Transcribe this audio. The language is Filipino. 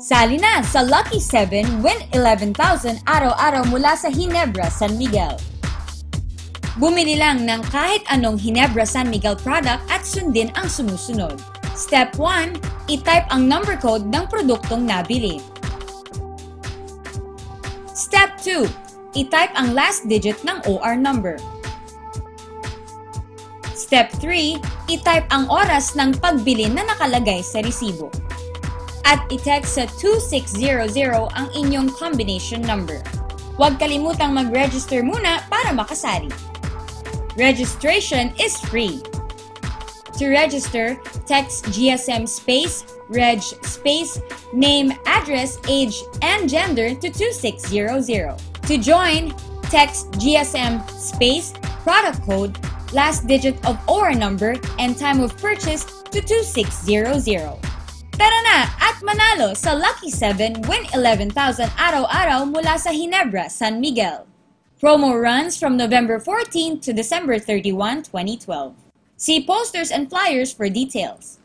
Sali na sa Lucky 7 Win 11,000 araw-araw mula sa Hinebra, San Miguel. Bumili lang ng kahit anong Hinebra San Miguel product at sundin ang sumusunod. Step 1. I-type ang number code ng produktong nabili. Step 2. I-type ang last digit ng OR number. Step 3. I-type ang oras ng pagbili na nakalagay sa resibo. At i-text sa 2600 ang inyong combination number. Huwag kalimutang mag-register muna para makasali. Registration is free. To register, text GSM space, reg space, name, address, age, and gender to 2600. To join, text GSM space, product code, last digit of OR number, and time of purchase to 2600. Tara na at manalo sa Lucky 7 Win 11,000 araw-araw mula sa Hinebra, San Miguel. Promo runs from November 14 to December 31, 2012. See posters and flyers for details.